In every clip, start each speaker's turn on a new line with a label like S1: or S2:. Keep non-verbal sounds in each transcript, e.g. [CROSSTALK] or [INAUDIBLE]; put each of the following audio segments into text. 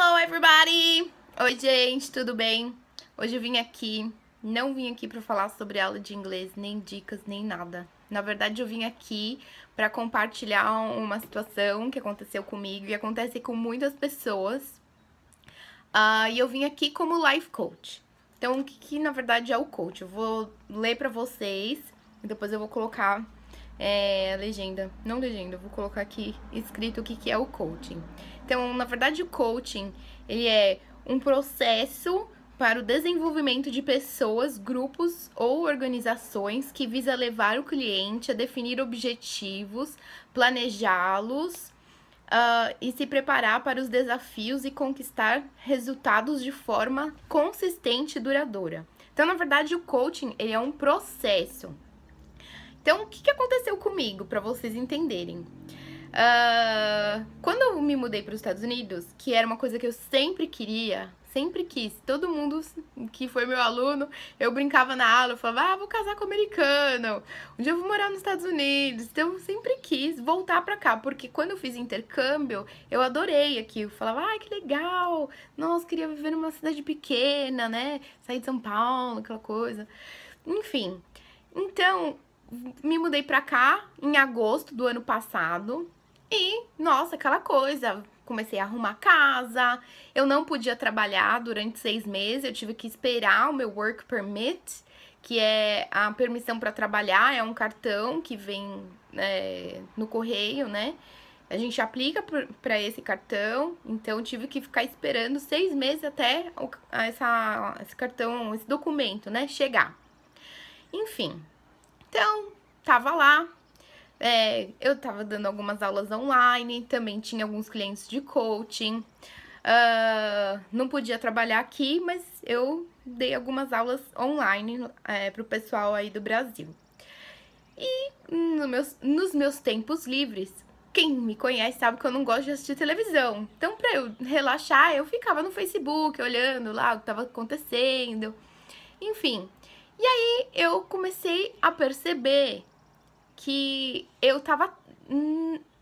S1: Hello, everybody! Oi, gente, tudo bem? Hoje eu vim aqui, não vim aqui para falar sobre aula de inglês, nem dicas, nem nada. Na verdade, eu vim aqui para compartilhar uma situação que aconteceu comigo e acontece com muitas pessoas. Uh, e eu vim aqui como life coach. Então, o que, que na verdade é o coach? Eu vou ler para vocês e depois eu vou colocar é, legenda, não legenda, vou colocar aqui escrito o que, que é o coaching. Então, na verdade, o coaching, ele é um processo para o desenvolvimento de pessoas, grupos ou organizações que visa levar o cliente a definir objetivos, planejá-los uh, e se preparar para os desafios e conquistar resultados de forma consistente e duradoura. Então, na verdade, o coaching ele é um processo. Então, o que, que aconteceu comigo, para vocês entenderem? Uh, quando eu me mudei para os Estados Unidos, que era uma coisa que eu sempre queria, sempre quis, todo mundo que foi meu aluno, eu brincava na aula, eu falava, ah, vou casar com americano, um dia eu vou morar nos Estados Unidos. Então, eu sempre quis voltar para cá, porque quando eu fiz intercâmbio, eu adorei aqui. Eu falava, ah, que legal, nossa, queria viver numa cidade pequena, né? Sair de São Paulo, aquela coisa. Enfim, então me mudei pra cá em agosto do ano passado. E, nossa, aquela coisa, comecei a arrumar casa. Eu não podia trabalhar durante seis meses, eu tive que esperar o meu work permit, que é a permissão para trabalhar, é um cartão que vem é, no correio, né? A gente aplica para esse cartão, então tive que ficar esperando seis meses até essa, esse cartão, esse documento, né, chegar. Enfim, então tava lá, é, eu estava dando algumas aulas online, também tinha alguns clientes de coaching. Uh, não podia trabalhar aqui, mas eu dei algumas aulas online é, para o pessoal aí do Brasil. E no meus, nos meus tempos livres, quem me conhece sabe que eu não gosto de assistir televisão. Então, para eu relaxar, eu ficava no Facebook olhando lá o que estava acontecendo. Enfim. E aí eu comecei a perceber que eu tava.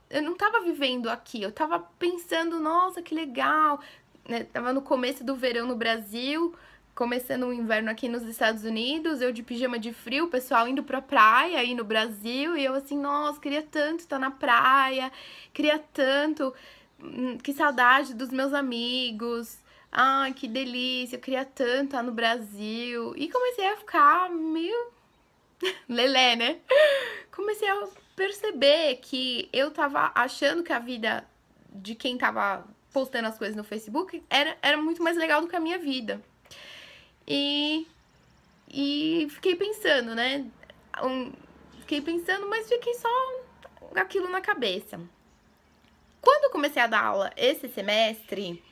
S1: Eu não tava vivendo aqui, eu tava pensando, nossa, que legal. Né? Tava no começo do verão no Brasil, começando o inverno aqui nos Estados Unidos, eu de pijama de frio, o pessoal indo pra praia aí no Brasil, e eu assim, nossa, queria tanto estar na praia, queria tanto, hum, que saudade dos meus amigos, ai, que delícia, eu queria tanto estar no Brasil. E comecei a ficar meio [LAUGHS] lelé, né? Comecei a perceber que eu tava achando que a vida de quem tava postando as coisas no Facebook era, era muito mais legal do que a minha vida. E, e fiquei pensando, né? Um, fiquei pensando, mas fiquei só aquilo na cabeça. Quando eu comecei a dar aula esse semestre,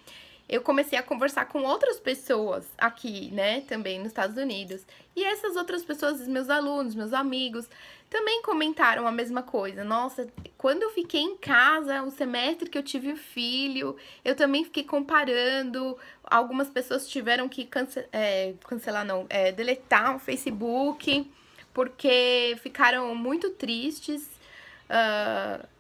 S1: eu comecei a conversar com outras pessoas aqui, né, também nos Estados Unidos. E essas outras pessoas, meus alunos, meus amigos, também comentaram a mesma coisa. Nossa, quando eu fiquei em casa, o semestre que eu tive o filho, eu também fiquei comparando. Algumas pessoas tiveram que cance é, cancelar, não, é, deletar o Facebook, porque ficaram muito tristes. Uh,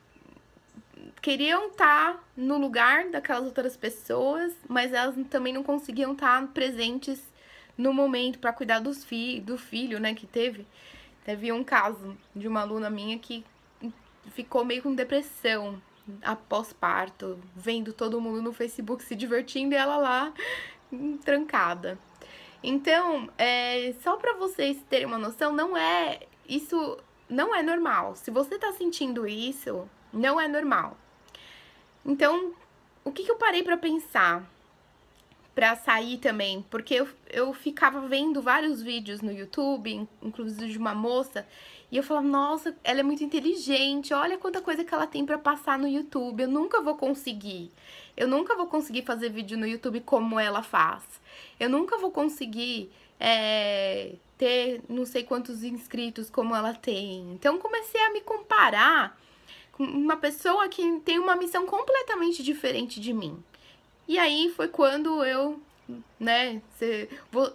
S1: queriam estar tá no lugar daquelas outras pessoas, mas elas também não conseguiam estar tá presentes no momento para cuidar dos fi do filho, né, que teve. Teve um caso de uma aluna minha que ficou meio com depressão após parto, vendo todo mundo no Facebook se divertindo e ela lá trancada. Então, é, só para vocês terem uma noção, não é isso não é normal. Se você tá sentindo isso, não é normal. Então, o que, que eu parei para pensar? Pra sair também, porque eu, eu ficava vendo vários vídeos no YouTube, inclusive de uma moça, e eu falava, nossa, ela é muito inteligente, olha quanta coisa que ela tem para passar no YouTube, eu nunca vou conseguir. Eu nunca vou conseguir fazer vídeo no YouTube como ela faz. Eu nunca vou conseguir é, ter não sei quantos inscritos como ela tem. Então comecei a me comparar uma pessoa que tem uma missão completamente diferente de mim. E aí foi quando eu, né,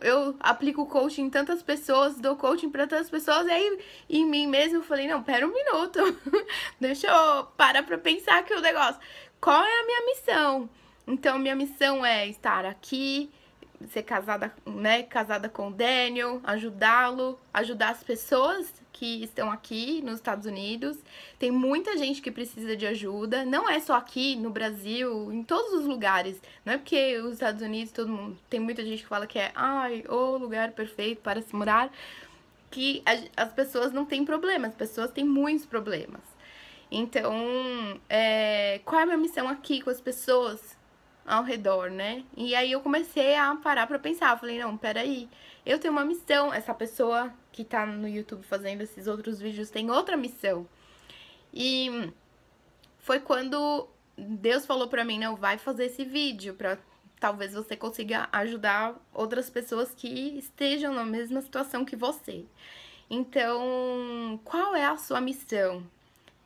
S1: eu aplico coaching em tantas pessoas, dou coaching para tantas pessoas, e aí em mim mesmo eu falei, não, pera um minuto, [LAUGHS] deixa eu parar pra pensar aqui o negócio. Qual é a minha missão? Então, minha missão é estar aqui, ser casada, né, casada com o Daniel, ajudá-lo, ajudar as pessoas que estão aqui nos Estados Unidos. Tem muita gente que precisa de ajuda, não é só aqui no Brasil, em todos os lugares. Não é porque os Estados Unidos, todo mundo, tem muita gente que fala que é, ai, o lugar perfeito para se morar, que as pessoas não têm problemas, as pessoas têm muitos problemas. Então, é, qual é a minha missão aqui com as pessoas? Ao redor, né? E aí eu comecei a parar pra pensar. Falei, não, peraí, eu tenho uma missão. Essa pessoa que tá no YouTube fazendo esses outros vídeos tem outra missão. E foi quando Deus falou pra mim, não, vai fazer esse vídeo pra talvez você consiga ajudar outras pessoas que estejam na mesma situação que você. Então, qual é a sua missão?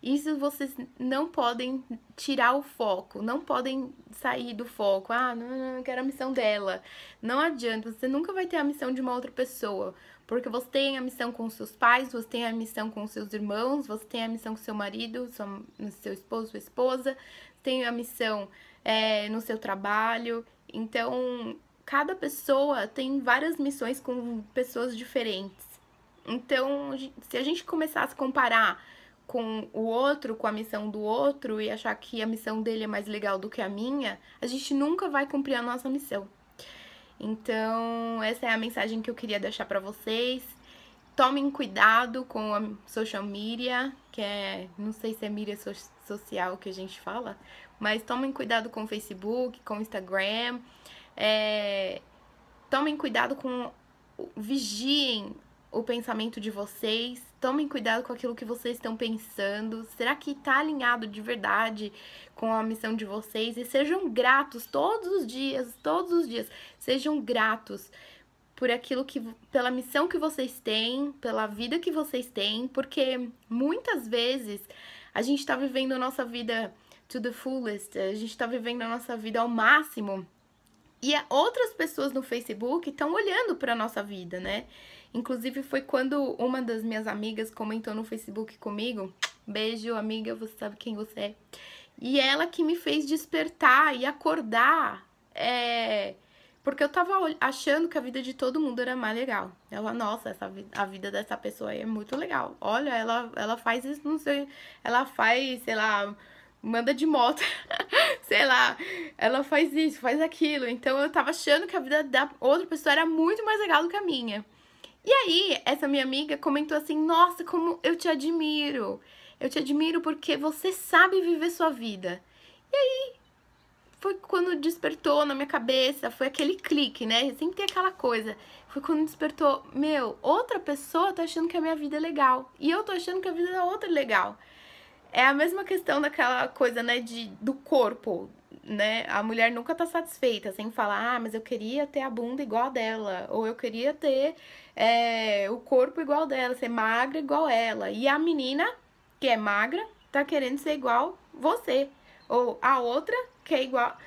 S1: Isso vocês não podem tirar o foco, não podem sair do foco. Ah, não, não, não quero a missão dela. Não adianta, você nunca vai ter a missão de uma outra pessoa. Porque você tem a missão com seus pais, você tem a missão com seus irmãos, você tem a missão com seu marido, seu esposo, sua esposa, tem a missão é, no seu trabalho. Então, cada pessoa tem várias missões com pessoas diferentes. Então, se a gente começar a comparar com o outro, com a missão do outro e achar que a missão dele é mais legal do que a minha, a gente nunca vai cumprir a nossa missão. Então, essa é a mensagem que eu queria deixar para vocês. Tomem cuidado com a social media, que é, não sei se é mídia so social que a gente fala, mas tomem cuidado com o Facebook, com o Instagram. É, tomem cuidado com. Vigiem o pensamento de vocês, tomem cuidado com aquilo que vocês estão pensando. Será que está alinhado de verdade com a missão de vocês? E sejam gratos todos os dias, todos os dias. Sejam gratos por aquilo que pela missão que vocês têm, pela vida que vocês têm, porque muitas vezes a gente está vivendo a nossa vida to the fullest, a gente está vivendo a nossa vida ao máximo. E outras pessoas no Facebook estão olhando para nossa vida, né? Inclusive, foi quando uma das minhas amigas comentou no Facebook comigo. Beijo, amiga, você sabe quem você é. E ela que me fez despertar e acordar. É... Porque eu tava achando que a vida de todo mundo era mais legal. Ela, nossa, essa, a vida dessa pessoa é muito legal. Olha, ela, ela faz isso, não sei. Ela faz, sei lá, manda de moto. [LAUGHS] sei lá, ela faz isso, faz aquilo. Então eu tava achando que a vida da outra pessoa era muito mais legal do que a minha. E aí, essa minha amiga comentou assim: Nossa, como eu te admiro. Eu te admiro porque você sabe viver sua vida. E aí, foi quando despertou na minha cabeça, foi aquele clique, né? Sempre tem aquela coisa. Foi quando despertou: Meu, outra pessoa tá achando que a minha vida é legal. E eu tô achando que a vida da outra é legal. É a mesma questão daquela coisa, né, de, do corpo né? A mulher nunca tá satisfeita sem falar, ah, mas eu queria ter a bunda igual a dela, ou eu queria ter é, o corpo igual dela, ser magra igual ela. E a menina, que é magra, tá querendo ser igual você, ou a outra que é igual.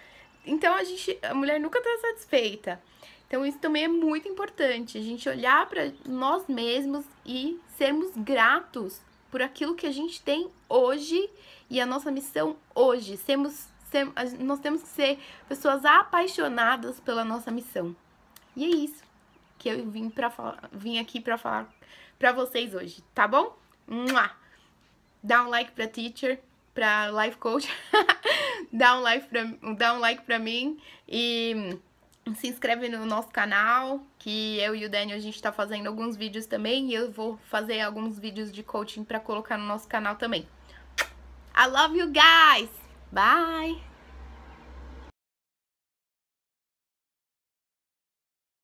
S1: Então a gente, a mulher nunca tá satisfeita. Então isso também é muito importante, a gente olhar para nós mesmos e sermos gratos por aquilo que a gente tem hoje e a nossa missão hoje, nós temos que ser pessoas apaixonadas pela nossa missão. E é isso que eu vim, pra falar, vim aqui para falar para vocês hoje, tá bom? Mua! Dá um like pra teacher, pra life coach, [LAUGHS] dá, um like pra, dá um like pra mim e se inscreve no nosso canal, que eu e o Daniel a gente tá fazendo alguns vídeos também e eu vou fazer alguns vídeos de coaching para colocar no nosso canal também. I love you guys! Bye!